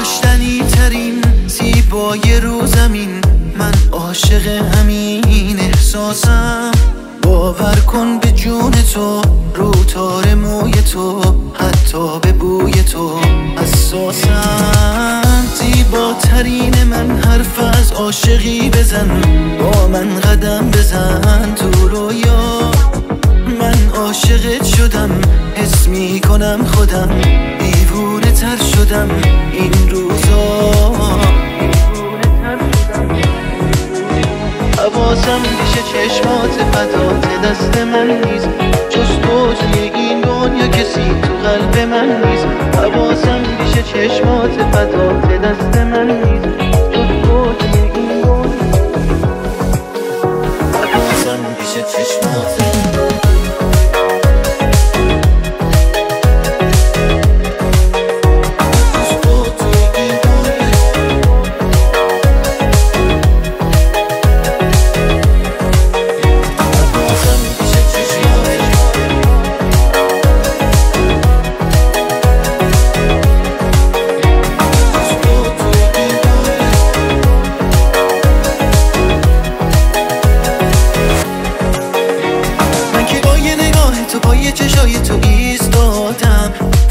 داشتنی ترین زیبای رو زمین من عاشق همین احساسم. باور کن به جون تو رو تار موی تو حتی به بوی تو. اساسم زیباترین من حرف از عاشقی بزن. با من قدم بزن تو رویا. من عاشقت شدم حس می کنم خودم. تر شدم این روزا. حواسم پیش چشمات فدات دست من نیست. جز تو توی این دنیا کسی تو قلب من نیست. حواسم پیش چشمات فدات دست من نیست. تو این دنیا. چشمات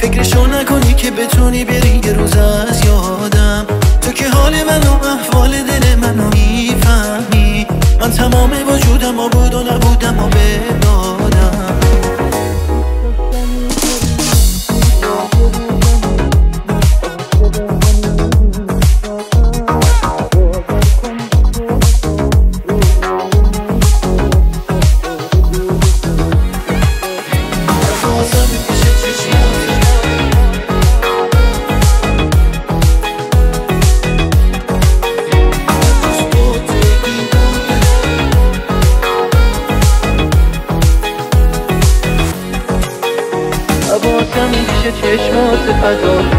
فکرشو نکنی که بتونی بری. چشمات فدا